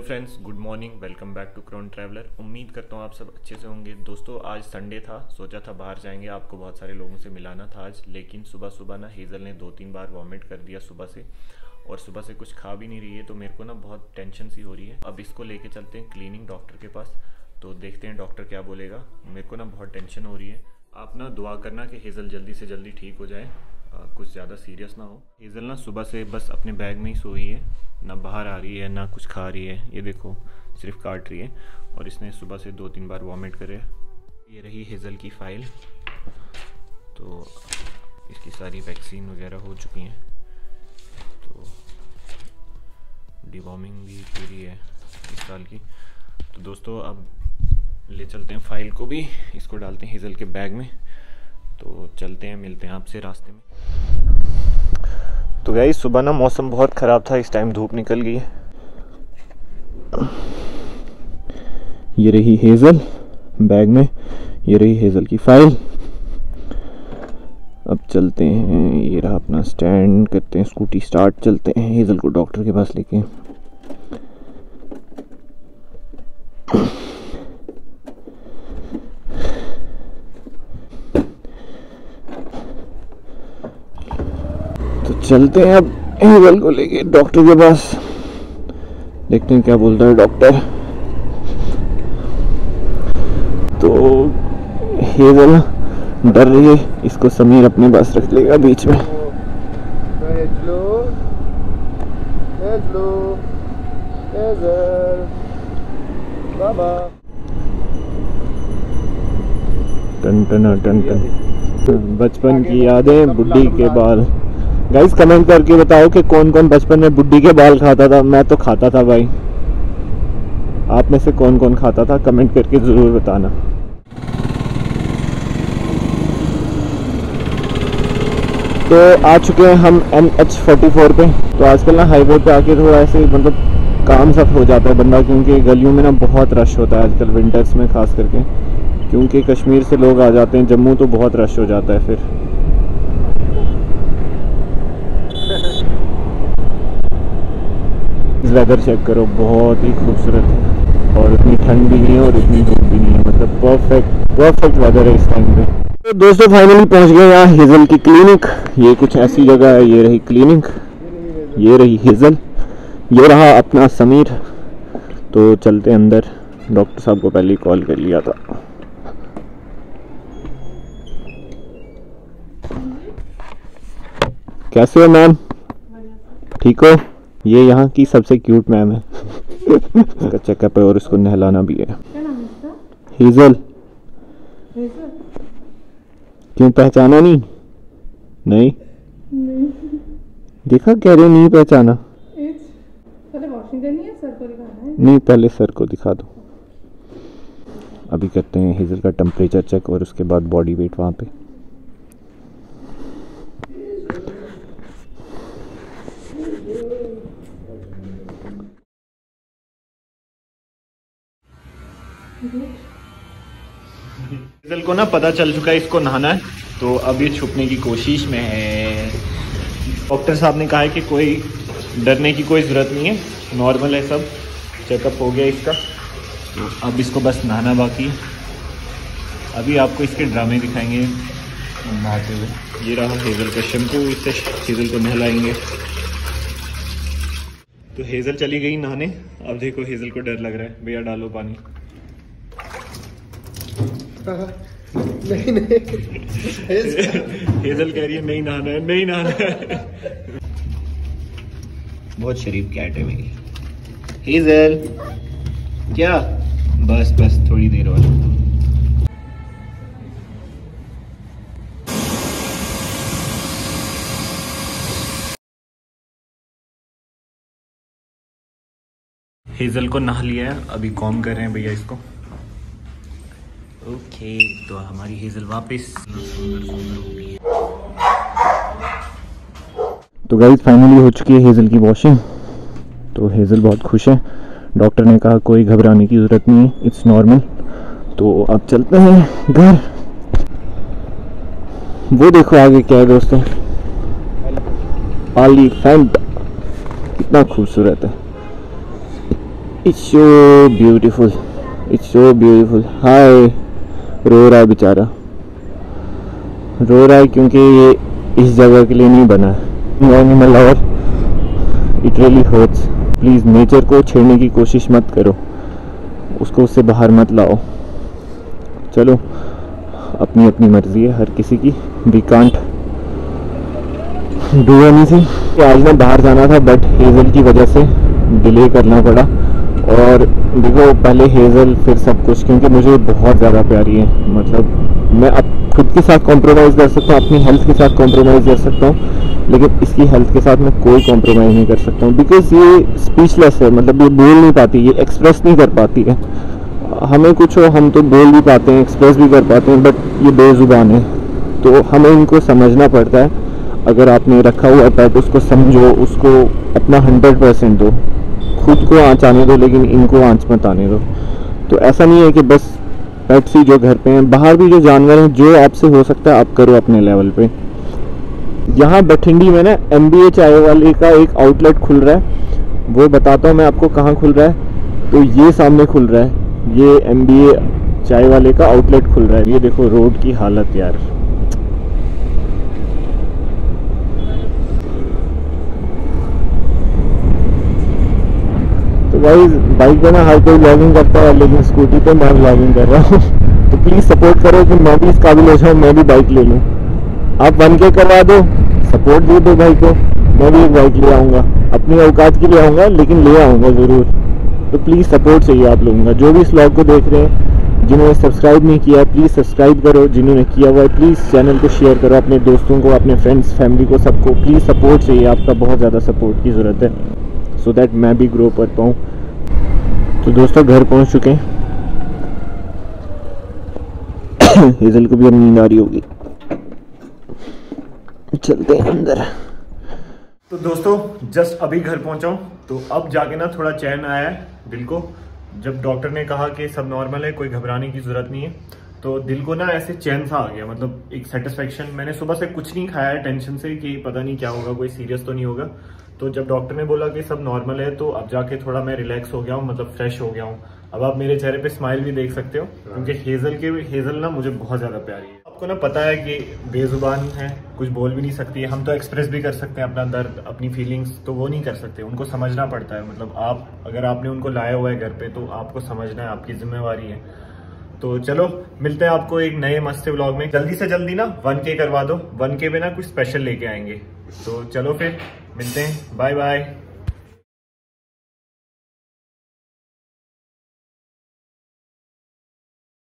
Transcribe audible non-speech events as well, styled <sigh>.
Friends, good morning, welcome back to Crown Traveller. उम्मीद करता हूँ आप सब अच्छे से होंगे। दोस्तों, आज संडे था, सोचा था बाहर जाएँगे। आपको बहुत सारे लोगों से मिलाना था आज, लेकिन सुबह सुबह ना हेज़ल ने दो तीन बार वॉमिट कर दिया सुबह से, और सुबह से कुछ खा भी नहीं रही है तो मेरे को ना बहुत टेंशन सी हो रही है। अब इसको लेके चलते हैं क्लीनिंग डॉक्टर के पास तो देखते हैं डॉक्टर क्या बोलेगा। मेरे को ना बहुत टेंशन हो रही है। आप ना दुआ करना कि हेज़ल जल्दी से जल्दी ठीक हो जाए। कुछ ज़्यादा सीरियस ना हो। हेज़ल ना सुबह से बस अपने बैग में ही सोई है। ना बाहर आ रही है, ना कुछ खा रही है। ये देखो, सिर्फ़ काट रही है और इसने सुबह से दो तीन बार वॉमिट करे। ये रही हेज़ल की फ़ाइल तो इसकी सारी वैक्सीन वगैरह हो चुकी हैं। तो डिवॉर्मिंग भी पूरी है इस साल की। तो दोस्तों, अब ले चलते हैं फ़ाइल को भी। इसको डालते हैं हेज़ल के बैग में। तो चलते हैं, मिलते हैं आपसे रास्ते में। तो गई, सुबह ना मौसम बहुत ख़राब था, इस टाइम धूप निकल गई। है ये रही हेज़ल बैग में, ये रही हेज़ल की फ़ाइल अब चलते हैं, ये रहा अपना स्टैंड करते हैं स्कूटी स्टार्ट चलते हैं हेज़ल को डॉक्टर के पास लेके। चलते हैं अब हेवल को लेके डॉक्टर के पास। देखते हैं क्या बोलता है डॉक्टर तो हेवल डर रही है इसको समीर अपने पास रख लेगा बीच में। टन टन टन टन। बचपन की यादें बुढ़ी के बाल। गाइस कमेंट करके बताओ कि कौन कौन बचपन में बुढ़ी के बाल खाता था। मैं तो खाता था भाई। आप में से कौन कौन खाता था? कमेंट करके ज़रूर बताना। तो आ चुके हैं हम एन एच फोर्टी फोर पे। तो आजकल ना हाईवे पे आके थोड़ा ऐसे मतलब काम सब हो जाता है बंदा, क्योंकि गलियों में ना बहुत रश होता है आजकल विंटर्स में ख़ास करके। क्योंकि कश्मीर से लोग आ जाते हैं। जम्मू तो बहुत रश हो जाता है फिर। वेदर चेक करो, बहुत ही खूबसूरत है। और इतनी ठंड भी नहीं है और इतनी धूप भी नहीं है। मतलब परफेक्ट परफेक्ट वेदर है इस टाइम पे। तो दोस्तों फाइनली पहुँच गए यहाँ हेज़ल की क्लिनिक ये कुछ ऐसी जगह है, ये रही क्लिनिक ये रही हेज़ल ये रहा अपना समीर। तो चलते अंदर। डॉक्टर साहब को पहले कॉल कर लिया था। कैसे हो मैम ठीक हो? ये यहाँ की सबसे क्यूट मैम है। इसका चेकअप है और उसको नहलाना भी है। हेजल क्यों पहचाना नहीं? नहीं, नहीं। देखा कह रहे नहीं पहचाना। नहीं पहले सर को दिखा दो। अभी करते हैं हेजल का टेम्परेचर चेक और उसके बाद बॉडी वेट वहाँ पे। डीजल को ना पता चल चुका है इसको नहाना है तो अब ये छुपने की कोशिश में है। डॉक्टर साहब ने कहा है कि कोई डरने की कोई ज़रूरत नहीं है, नॉर्मल है सब, चेकअप हो गया इसका। तो अब इसको बस नहाना बाकी अभी आपको इसके ड्रामे दिखाएँगे। नहाते हुए। ये रहा हेज़ल का शैम्पू, इससे हेज़ल को नहलाएँगे। तो हेज़ल चली गई नहाने। अब देखो हेज़ल को डर लग रहा है। भैया, डालो पानी। नहीं नहीं। <laughs> हेजल कह रही है नहीं नहाना है नहीं नहाना है. बहुत शरीफ कैट है मेरी। हेजल क्या? बस बस थोड़ी देर और। हेजल को नहा लिया है अभी कॉम कर रहे हैं भैया इसको। ओके तो हमारी हेजल वापस। तो गाइज़ फाइनली हो चुकी है हेज़ल की वॉशिंग तो हेज़ल बहुत खुश है। डॉक्टर ने कहा, कोई घबराने की ज़रूरत नहीं है इट्स नॉर्मल तो अब चलते हैं घर। वो देखो आगे क्या है दोस्तों। एलिफेंट कितना खूबसूरत है। It's so beautiful it's so beautiful हाय रो रहा है बेचारा। रो रहा है क्योंकि ये इस जगह के लिए नहीं बना है। Animal lover it really hurts please nature को छेड़ने की कोशिश मत करो। उसको उससे बाहर मत लाओ। चलो, अपनी अपनी मर्ज़ी है, हर किसी की। वी कांट डू एनीथिंग आज मैं बाहर जाना था बट हेज़ल की वजह से डिले करना पड़ा। और देखो, पहले हेज़ल फिर सब कुछ, क्योंकि मुझे बहुत ज़्यादा प्यारी है। मतलब मैं अब खुद के साथ कॉम्प्रोमाइज़ कर सकता हूँ, अपनी हेल्थ के साथ कॉम्प्रोमाइज़ कर सकता हूँ, लेकिन इसकी हेल्थ के साथ मैं कोई कॉम्प्रोमाइज़ नहीं कर सकता हूँ बिकॉज़ ये स्पीचलेस है। मतलब ये बोल नहीं पाती, ये एक्सप्रेस नहीं कर पाती है। हमें कुछ हो, हम तो बोल भी पाते हैं एक्सप्रेस भी कर पाते हैं बट ये बेज़ुबान है। तो हमें इनको समझना पड़ता है। अगर आपने रखा हुआ पेट उसको समझो, उसको अपना हंड्रेड परसेंट दो। खुद को आँच आने दो, लेकिन इनको आँच मत आने दो। तो ऐसा नहीं है कि बस पेट्स ही जो घर पे हैं, बाहर भी जो जानवर हैं, जो आपसे हो सकता है, आप करो अपने लेवल पे। यहाँ बठिंडी में ना एम बी चाय वाले का एक आउटलेट खुल रहा है। वो बताता हूँ मैं आपको कहाँ खुल रहा है। तो ये सामने खुल रहा है। ये एम बी ए चाय वाले का आउटलेट खुल रहा है। ये देखो रोड की हालत यार तो भाई बाइक पे ना हर कोई ब्लॉगिंग करता है, लेकिन स्कूटी पे मैं ब्लॉगिंग कर रहा हूँ। <laughs> तो प्लीज़ सपोर्ट करो कि मैं भी इस काबिल हो जाऊँ, मैं भी बाइक ले लूँ। आप वन के करवा दो सपोर्ट दे दो भाई को। मैं भी एक बाइक ले आऊँगा। अपनी औकात की ले आऊँगा, लेकिन ले आऊँगा ज़रूर। तो प्लीज़ सपोर्ट चाहिए आप लोगों का। जो भी इस ब्लॉग को देख रहे हैं, जिन्होंने सब्सक्राइब नहीं किया प्लीज़ सब्सक्राइब करो। जिन्होंने किया हुआ है प्लीज़ चैनल को शेयर करो। अपने दोस्तों को, अपने फ्रेंड्स फैमिली को सबको। प्लीज़ सपोर्ट चाहिए आपका, बहुत ज़्यादा सपोर्ट की ज़रूरत है। सो so दैट मैं भी ग्रो कर पाऊँ। तो दोस्तों, घर पहुँच चुके हैं। <coughs> हेजल को भी अब नींद आ रही होगी। चलते हैं अंदर। तो दोस्तों जस्ट अभी घर पहुँचा हूँ। तो अब जाके ना थोड़ा चैन आया है दिल को। जब डॉक्टर ने कहा कि सब नॉर्मल है, कोई घबराने की ज़रूरत नहीं है तो दिल को ना ऐसे चैन सा आ गया। मतलब एक सेटिस्फेक्शन मैंने सुबह से कुछ नहीं खाया है टेंशन से कि पता नहीं क्या होगा, कोई सीरियस तो नहीं होगा। तो जब डॉक्टर ने बोला कि सब नॉर्मल है तो अब जाके थोड़ा मैं रिलैक्स हो गया हूँ मतलब फ्रेश हो गया हूँ। अब आप मेरे चेहरे पे स्माइल भी देख सकते हो क्योंकि हेजल के हेजल ना मुझे बहुत ज़्यादा प्यारी है। आपको ना पता है कि बेजुबान है कुछ बोल भी नहीं सकती है। हम तो एक्सप्रेस भी कर सकते हैं अपना दर्द अपनी फीलिंग्स तो वो नहीं कर सकते। उनको समझना पड़ता है। मतलब आप अगर आपने उनको लाया हुआ है घर पे तो आपको समझना है आपकी जिम्मेवारी है। तो चलो मिलते हैं आपको एक नए मस्त व्लॉग में। जल्दी से जल्दी ना वन के करवा दो। वन के में ना कुछ स्पेशल लेके आएँगे। तो चलो फिर। मिलते हैं। Bye bye.